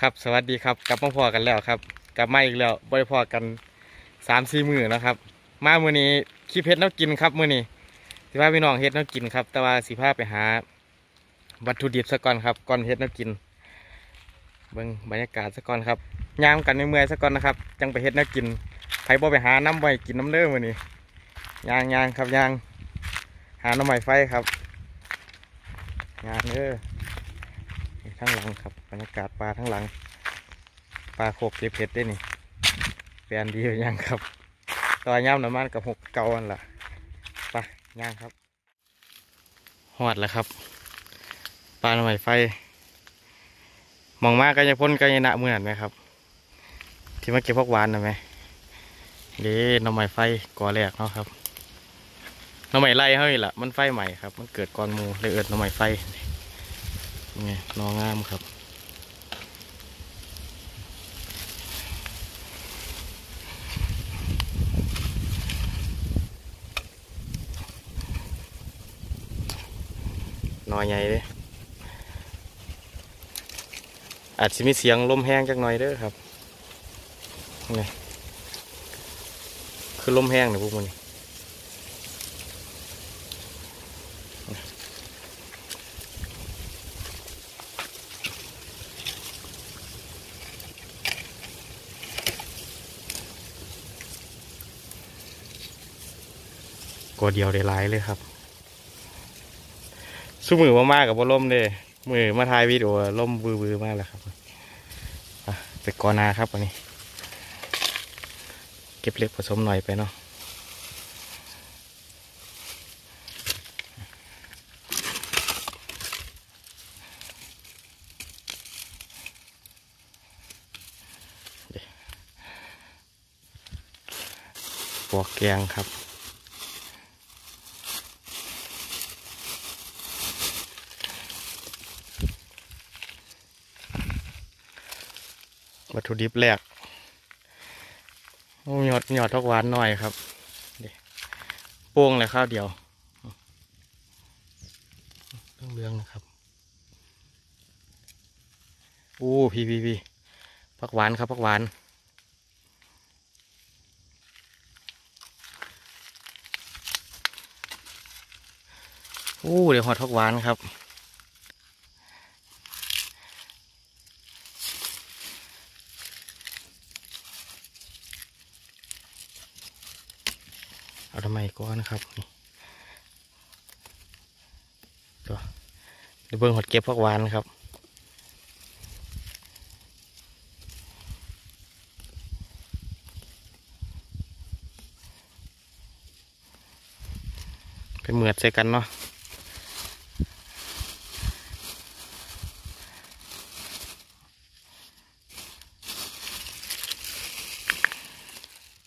ครับสวัสดีครับกลับมาพอกันแล้วครับ กลับมาอีกแล้วบริพอกันสามสี่มือแล้วครับ มามือนี้คลิปเฮ็ดแน้กินครับมือนี้สิพาพี่น้องเฮ็ดน้กินครับ แต่ว่าสิพาไปหา วัตถุดิบซะก่อนครับก่อนเฮ็ดน้กิน เบิ่งบรรยากาศซะก่อนครับยามกันในเมื่อยซะก่อนนะครับจังไปเฮ็ดน้กินใครบ่ไปหาน้ำไว้กินน้ำเด้อมือนี้ยางยางครับยาง หาน้ำใหม่ไฟครับยางเด้อ ทั้งหลังครับบรรยากาศปลาทั้งหลังปลาโขกเก็บเห็ดได้นี่แปลนดีอยังครับตอย่ำน้ำมันกับหกเกาอันล่ะไปย่างครับหอดแล้วครับปลาหน่อยไฟมองมากก็จะพ่นก็จะหนะเหมือนไหมครับ ที่มาเก็บพวกหวานนะไหมเด้หน้ำใหม่ไฟก่อแรกเนาะครับหน้ำใหม่ไล่เฮ้ยล่ะมันไฟใหม่ครับ มันเกิดก่อนมูเลยเอิดหน้ำใหม่ไฟ นี่นองามครับ นอใหญ่เลยอาจจะมีเสียงลมแห้งจักหน่อยเด้อครับนี่คือลมแห้งนะพวกมันนี่ กดเดียวได้หลายเลยครับสู้มือมามากกับว่าล่มเลยมือมาถ่ายวิดีโอล่มบือบือมากแล้วครับอะไปกอนาครับวันนี้ เก็บเล็กผสมหน่อยไปเนาะปอกแกงครับ ถุดิบแรกโอ้หยอดหยอดทอกหวานหน่อยครับนี่โป้งเลยข้าวเดียวเรื่องเรื่องนะครับอู้พี่พี่พี่ผักหวานครับผักหวานอู้เดี๋ยวหอดทอกหวานครับ เอาทำไม ก้อนนะครับตัวเดี๋ยวเบิ้งหดเก็บพักวานครับไปเหมือดใส่กันเนาะ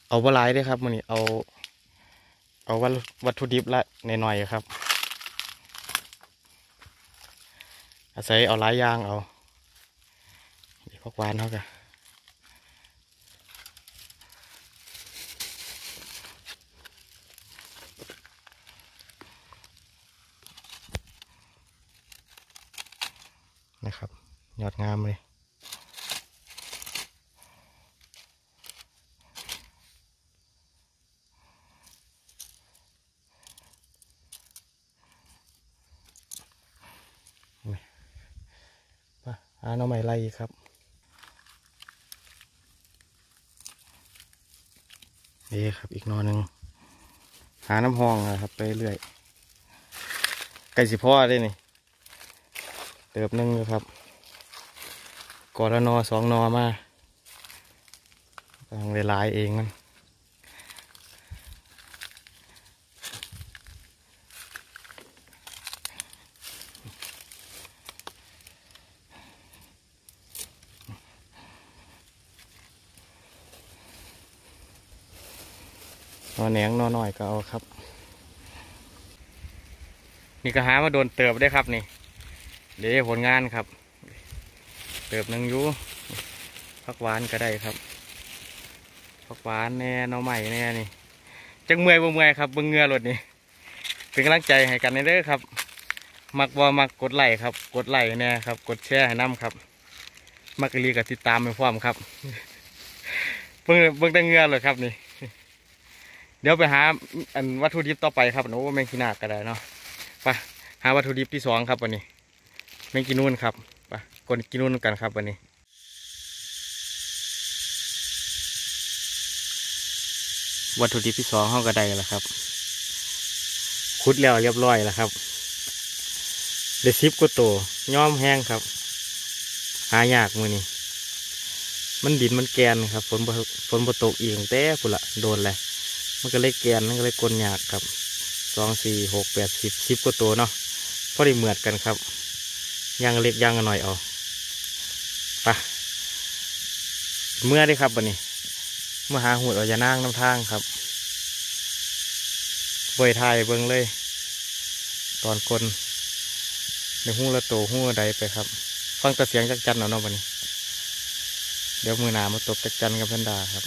เอาปลายด้วยครับมันนี้เอา เอาวัตถุดิบละหน่อยๆครับ อาศัยเอาหลายอย่างเอาเดี๋ยวพวกวานเขากันนะครับ ยอดงามเลย มาหาหน่อไม้ไล่ครับ นี่ครับอีกนอหนึ่งหาน้ำห้องนะครับ ไปเรื่อยไก่สิพ่อได้นี่ เติบหนึ่งอยู่ครับกอละนอสองนอมาทางเวลายเองมันน อนแหนงนอหน่อยก็เอาครับ นี่ก็หามาโดนเติบได้ครับนี่ เดี๋ยวผลงานครับ เติบหนึ่งยูพักหวานก็ได้ครับพักหวานแน่นอใหม่แน่นี่จังเมื่อยบ่เมื่อยครับบิ่งเงือรถนี่เป็นกำลังใจให้กันในเด้อครับ มักบ่มักกดไลค์ครับ กดไลค์แน่ครับ กดแชร์ให้น้ำครับ มักกะลีกับติดตามไปพร้อมครับเบิ่งเบิ่งแต่เงือเลยครับนี่ เดี๋ยวไปหาอันวัตถุดิบต่อไปครับโอ้แมงกีนาก็ได้เนาะไปหาวัตถุดิบที่สองครับวันนี้แมงกีนูนครับไปกดกินูนกันครับวันนี้วัตถุดิบที่สองห้องกระไดแล้วครับคุดแล้วเรียบร้อยแล้วครับเดซิปก็โตย่อมแห้งครับ หายากมือนี่มันดินมันแกนครับฝนฝนตกอีกตั้งแต่พุ่นละโดนเลย มันก็เลยแกนมันก็เลยกลนยากครับสองสี่หกแปดสิบสิบก็โตเนาะพอได้เหมือดกันครับยางเล็กยางหน่อยเอาไปเมื่อได้ครับวันนี้เมื่อหาหูดเอาจะนั่งน้ำทางครับบอยไทยเบิ้งเลย ตอนคนในหูละโตหูละใดไปครับ ฟังแต่เสียงจักจันเอาเนาะวันนี้ เดี๋ยวมือหนามาตบจักจันกับเพันดาครับ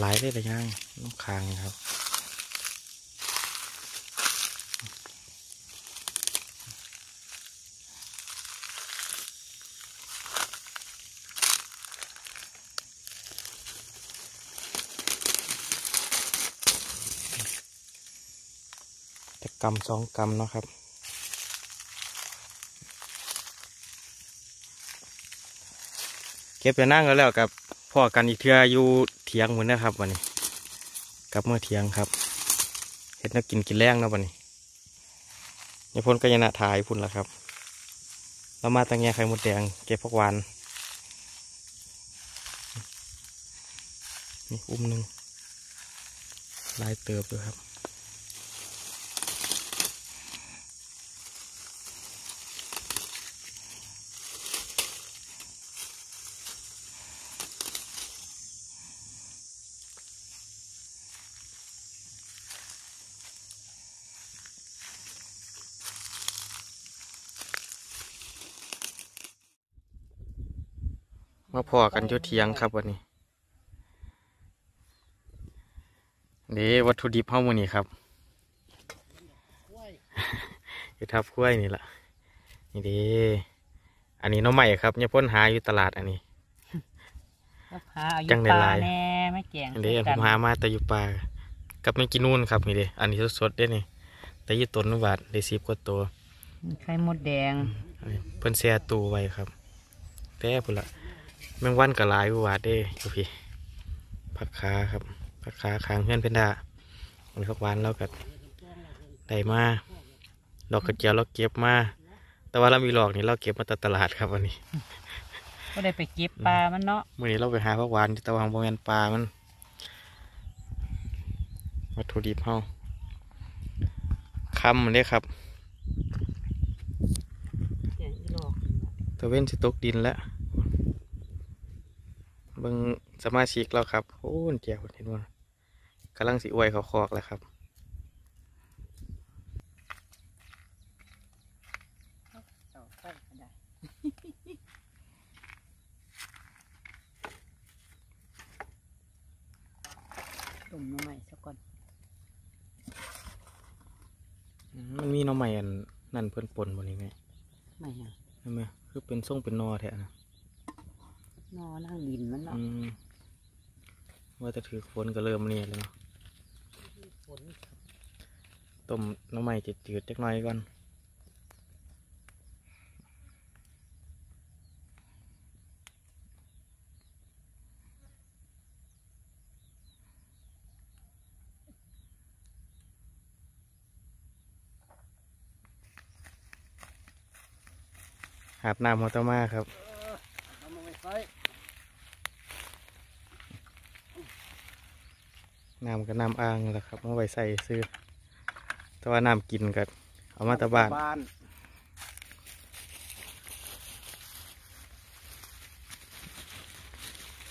หลายได้แต่ย่างน้ำค้างครับจะกำสองกำเนาะครับเก็บไปนั่งก็แล้วกับ อกันอีกเทืออยู่เถียงเหมือนนะครับวันนี้กลับเมื่อเถียงครับเห็ดนักกินกินแรงนะวันนี้ยายพลก็ยัญนาถ่ายพุ่นละครับเรามาตั้งแง่ไข่มดแดงเก็บพวกวานนี่อุ้มหนึ่งลายเติบเลยครับ มาพอกันอยุเทียงครับวันนี้เด้วัตถุดิบเฮ้ามือนี้ครับอยู่ทับกล้วยนี่แหละนี่เด้อันนี้หน้องใหม่ครับเนี่ยพ่นหาอยู่ตลาดอันนี้หาเอาอจัยู่งได้ป่าหลายแน่ไม่แกงอันนี้อันกัผมหามาแต่อยู่ป่ากับไม่กินนู่นครับนี่เด้อันนี้สดๆเด้นี่แต่อยี่ต้นนุบาทได้สิบกว่าตัวไข่มดแดงอันนี้เพิ่นแช่ตู้ไว้ครับแต่พุ่นละ แมงวันก็หลายกว่าบาทเด้อยู่พี่ผักขาครับผักขาคางเพื่อนเพนดาอันนี้ผักหวานเราก็ได้มาดอกกระเจียวเราเก็บมาแต่ว่าเรามีหลอกนี่เราเก็บมาจากตลาดครับวันนี้ก็ได้ไปเก็บปลามันเนาะมื่อนี้เราไปหาผักหวานที่ตะวังบริเวณปลามันวัตถุดิบเฮาคำมันเด้ครับอย่างที่หลอกตะเว้นสิตกดินแล้ว เบิ่งสมาชิกเราครับโอ้นเจียวเห็นว่ากำลังสิอวยเขาคอกแล้วครับเอาไข่ก็ได้ตุ่มน้ำใหม่สักก่อนอืมมันมีหน้องใหม่อันนั่นเพิ่นปนบนนี้ไงไม่ฮะใช่ไหมคือเป็นส่งเป็นนอแท้นะ นอนั่งดินมันเนาะอืมว่าจะถือฝนก็เริ่มเนี่ยแล้วเนาะฝนต้มหน้องใหม่จืดๆจักหน่อยก่อนหาบน้ำมอเตอร์มาครับ น้ำก็น้ำอ่างแหละครับเอาไว้ใส่ซื้อ แต่ว่าน้ำกินกันเอามาแตะบ้านบ้าน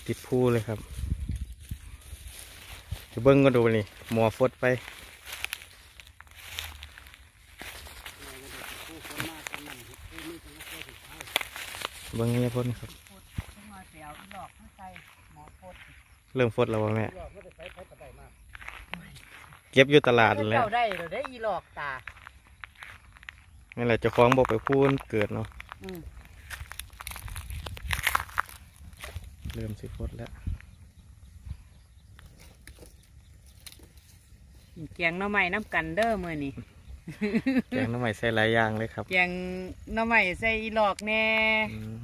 ติดพูเลยครับจะเบิ้งก็ดูนี่หมอฟดไปเบิ้งเนี่ยพ่นครับขึ้นมาเสียวหลอกข้างใส่หมอโคตรเริ่มฟดแล้ววะแม่เก็บอยู่ตลาดนั่นแหล้วเจ้าได้เราได้อีหลอกตานี่นแหละเจ้าของบอกไปพูนเกิดเนาะอืมเริ่มสิฟดแล้วแกงหน่อไม้น้ำกันเด้อมื้อนี้แกงน้ำใหม่ใส่หลายอย่างเลยครับแกงหน่อไม้ใส่อีหลอกแน่อืม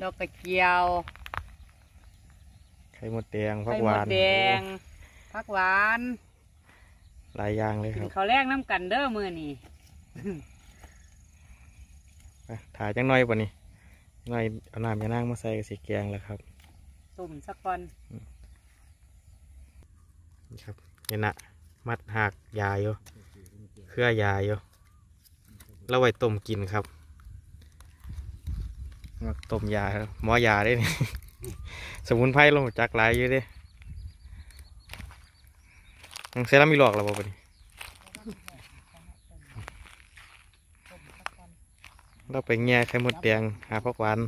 ดอกกระเจียวไข่มดแดงผักไข่หมวาดนแดงผักหวาน หลายอย่างเลยคกินรับข้าวแรกน้ำกันเด้อมื้อนี้ไปถ่ายจังหน่อยป่ะนี่หน่อยเอาน้ำยานั่งมาใส่กับสีแกงแล้วครับตุ่มสักก่อนนี่ครับนี่นะมัดหักยาอยู่เครือยาอยู่แล้วไว้ต้มกินครับมักต้มยาหมอยาได้นี่ สมุนไพรลงจากหลายอยู่เด้ ยังเซรามีหลอกแล้วบ่ปะนี่เราไปแง่ไข่มดแดงหาพักหวาน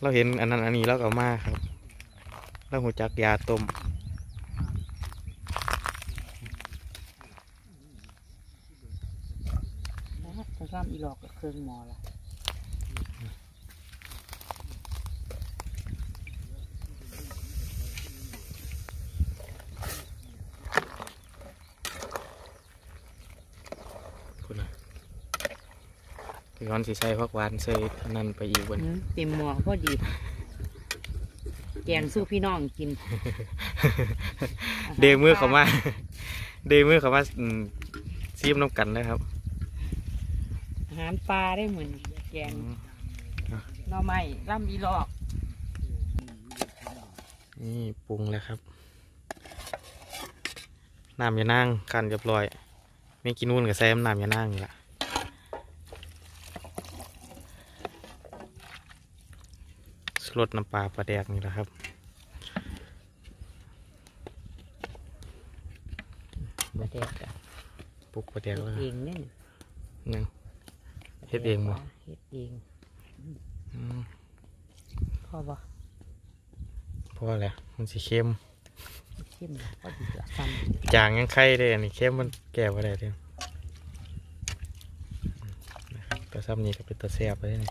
เราเห็นอันนั้นอันนี้เราก็เอามาครับ เราหูจักยาต้มนะถ้าซ้ำอีหลอกก็เครื่องหมอละ ย้อนสีใส่พักหวานใส่อันนั้นไปอีกวันอืมเต็มหม้อพอดี แกงสู้พี่น้องกิน เดมือเขามา เดมือเขามาอืมซีมน้ำกันนะครับ อาหารปลาได้เหมือนแกงอืมหน่อไม้ล่ำอีหลอก นี่ปรุงแล้วครับน้ำยานั่งกันเรียบร้อยไม่กินนู่นกับแซมน้ำยานั่งนี่แหละส รดน้ำปลาปลาแดกนี่แหละครับปลาแดกอะปลุกปลาแดกแล้วเองเนี่ยยังเฮ็ดเองบ่เฮ็ดเองอืมพอบ่เพราะอะไรมันสีเข้มเข้มบ่พอดีละซ้จางยังไข่ได้อันนี้เข้มมันแก่บ่ได้เด้อนะครับแต่ซ้ำนี้ก็เป็นตัวแซ่บเลยนี่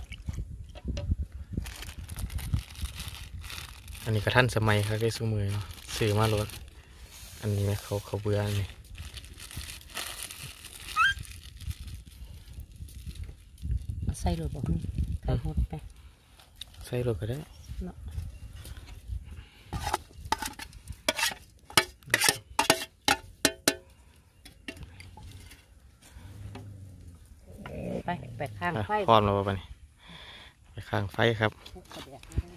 อันนี้ก็ท่านสมัยครับได้สู้มือเนาะซื้อมาลดอันนี้ไหมเขาเขาเบื่ออันนี้ำเอาใส่รถบ่ฮึใส่หมดไปใส่รถก็ได้เนาะไปไปข้างอะไฟพร้อมแล้วป่ะนี่ไปข้างไฟครับ คลุกกระเดียกมาเลย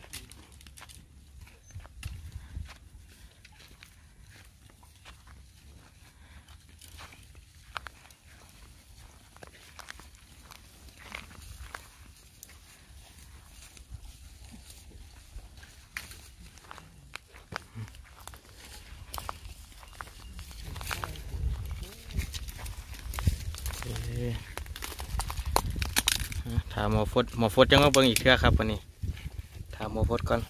เอ้ยอะถามหมอฟดหมอฟดยังมาเบิ่งอีกเทื่อครับวันนี้ถามหมอฟดก่อน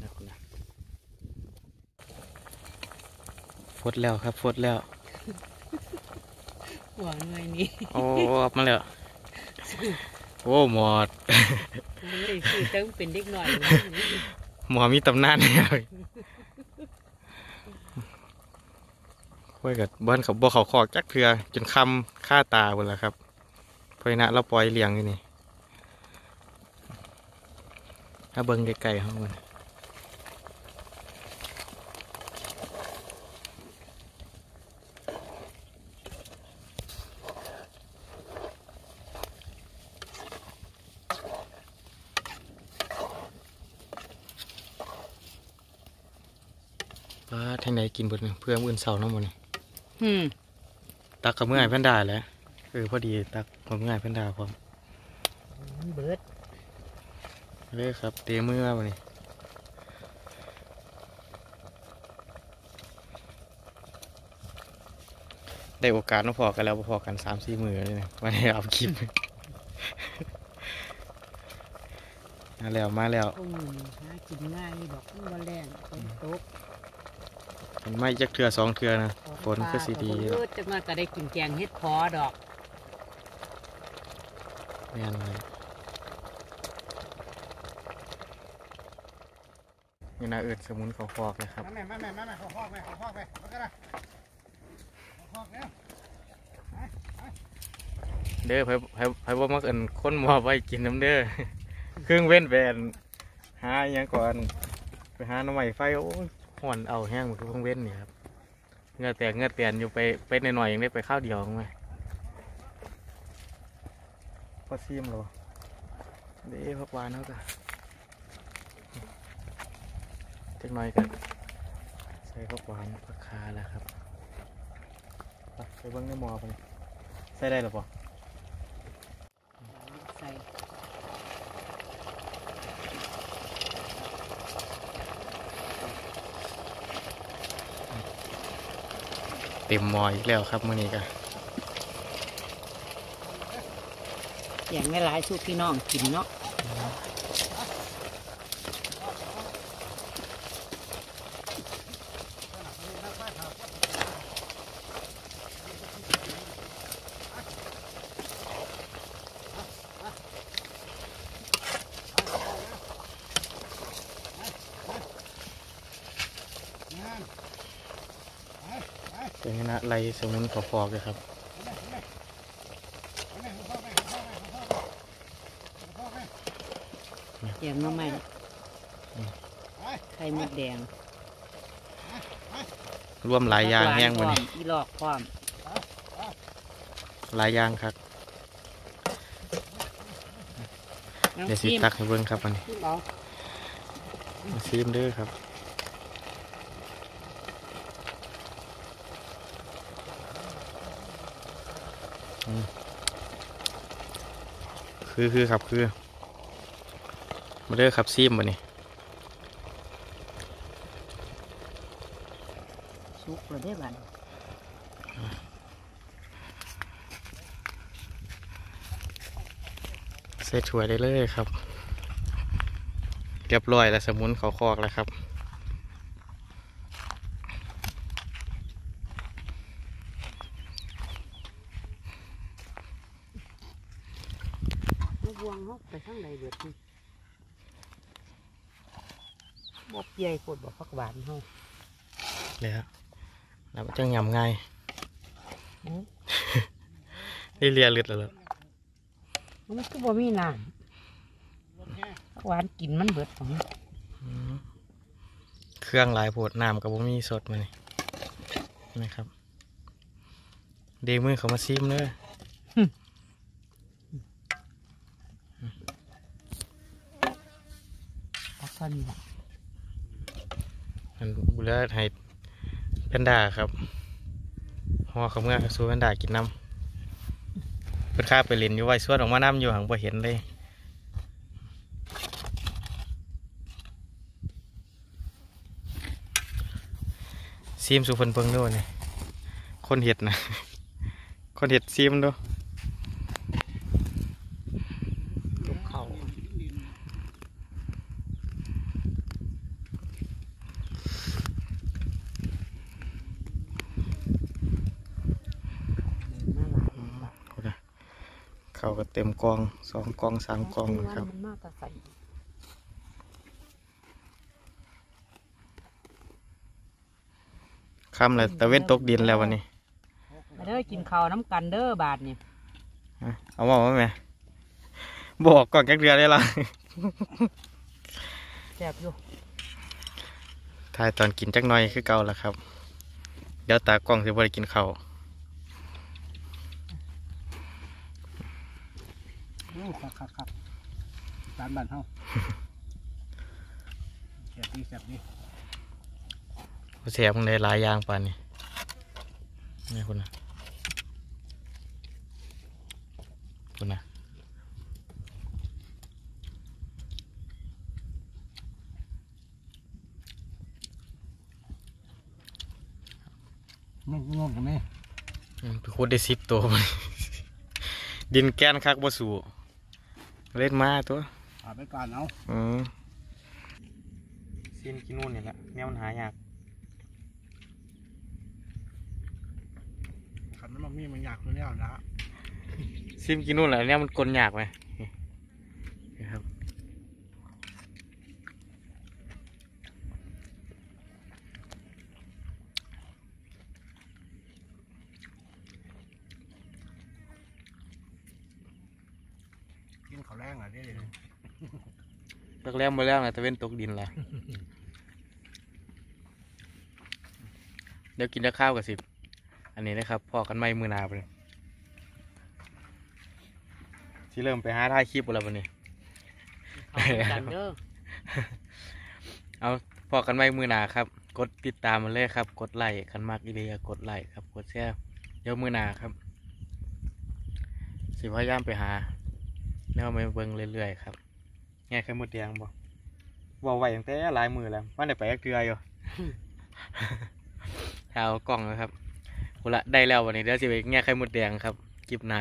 นะคุณนะฟดแล้วครับฟดแล้วหัวเงยนี่โอ้ออกมาแล้วโอ้หมอดไม่ได้ซื้อตั้งเป็นเด็กหน่อยหมอมีตำนานแล้ วยกับบ้านเขาบ่เขาคอกจักเทือจนคำฆ่าตาหมดแล้วครับเพราะฉะเราปล่อยเลี้ยงอยู่นี่ถ้าเบิ้งไกลๆห้องมันป้าทางไหนกินบดนี่เพื่อมื่นเสาร์น้ำมันนี่ อืมตักกับเมื่อไงเพื่อนด่าแหล้วเออพอดีตักกับเมื่อไงเพื่อนด่าพร้อมเบิดเลยครับ เตะมือมาวันนี้ได้โอกาสมาพอกันแล้วมาพอกันสามสี่มือเลยนะวันนี้เอาคลิปอะมาแล้วมาแล้วอืมหากินง่ายดอกมันบ่แรงฝนตก มันไม่จักเทือสองเทือนะฝนก็สีดีเออจังว่าก็ได้กินแกงเฮ็ดพอดอกแม่นเลยนี่นะเอิดสมุนเขาฟอกนะครับมาแม่มาแม่มาแม่ขอพอกแม่ขอพอกแม่ขอก็ได้ขอพอกแล้วเด้อไผไผไผว่ามักเอินคนหมอบไว้กินน้ำเด้อเครื่องเว้นแบนหาอหยังก่อนไปหาหน่อไม้ไฟโอ้ย ห่อนเอาแห้งมันคือเครื่องเว้นนี่ครับเหงือแตกเหงือเตียนอยู่ไปไปหน่อยๆยังได้ไปข้าวเดียวมั้ยพอซีมเหรอเด้พักหวานเขาจ้ะจักหน่อยกันใส่พักหวานพักคาแล้วครับไปไปเบิ้งในหม้อไปใส่ได้หรือเปล่ เต็มมออีกแล้วครับมื้อนี้ก็แกงไม่หลายสู้พี่น้องกินเนาะงาน เป็นคณะไรสมุนขอฟอกเลยครับแม่ขอพอกแม่ขอพอกแม่ขอพอกแม่ขอพอกแม่แกงหน้ำใหม่ไปไข่มดแดงร่วมหลายอย่างแห้งวันนี้อีหลอกพร้อมหลายอย่างครับน้ำเดี๋ยวสิจิ้มตักให้เบิ่งครับวันนี้จิ้มเอามาซีมเด้อครับ คือคือครับคือ มาเด้อครับซีมวันนี้สุกเลยได้อบัดเสร็จถ้วยได้เลยครับ เรียบร้อยแล้วสมุนเขาคอกแล้วครับ ลูกวงเขาไปข้างใดเดือดนี่ บอกใหญ่ปวดบอกพักหวานเขาเลยครับแล้วมันจะยำง่ายอื้อนี่เลียเลือดแล้วเหรอมันก็บ่มีน้ำพักหวานกินมันเบิดของอืมเครื่องหลายโพดน้ำกับบ่มีสดมานี่นะครับ เดมือเขามาซิมเลยพักเท่านี้ละ อันบุเรให้แพนด้าครับห่อเขาเมื่อสู้แพนด้ากินน้ำเป็นข้าไปเล่นอยู่ไว้สวนออกมาน้ำอยู่หังบ่เห็นเลยซีมสุเพิ่นเบิ่งด้วยนี่คนเห็ดนะคนเห็ดซีมดูลูกเขา เอาเด้อ เขาก็เต็มกองสองกองสามกองนะครับ มันมากกว่าใส่ค่ำแล้วตะเว้นตกดินแล้ววันนี้ มาเด้อกินข้าวน้ำกันเด้อบาทนี่อะเอาบอกว่าแม่บอกก่อนแก๊กเรือได้ละแซ่บอยู่ถ่ายตอนกินจักหน่อยคือเก่าแล้วครับ เดี๋ยวตากล้องสิบ่ได้กินข้าว โอ้ ครับครับครับร้านบ้านเฮาแซ่บดีแซ่บดีเสียมึงได้หลายอย่างปานนี้นี่คุณนะคุณนะงงงงกันไหมอืมไปคูดได้สิบตัวบ่ดินแกนคักบ่สู่ เล่นมาตัวเผ่าไปการเอาอืมซีนกินนู่นนี่แหละแนวมันหายากขันมันบ่มีมันอยากตัวเนี้ยนะซิมกินนู่นแหละเนี่ยมันกลนยากไหมนี่ครับ กินข้าวแรงอะเด้เดี๋ยวนี้ ตกแรงมาแล้วนะตะเว้นตกดินละเดี๋ยวกินจะข้าวกับสิบ อันนี้นะครับพอกันไม่มือนาไปเลยที่เริ่มไปหาถ่ายคลิปแล้ววันนี้เขากันเด้อเอาพอกันไว้มือนาครับ กดติดตามมาเลยครับ กดไลค์คันมากอีเดียกดไลค์ครับ กดแชร์เดี๋ยวมือนาครับ สิพยายามไปหาแนวมาเบิ่งเรื่อยๆครับ ไงเคยหมดแดงบ่ว่าไว้ตั้งแต่หลายมือแล้วมันได้ไปยักเทืออยู่เอากล้องนะครับกุละได้แล้ววันนี้เดี๋ยวสิไปแง่ไข่มดแดงครับคลิปหน้า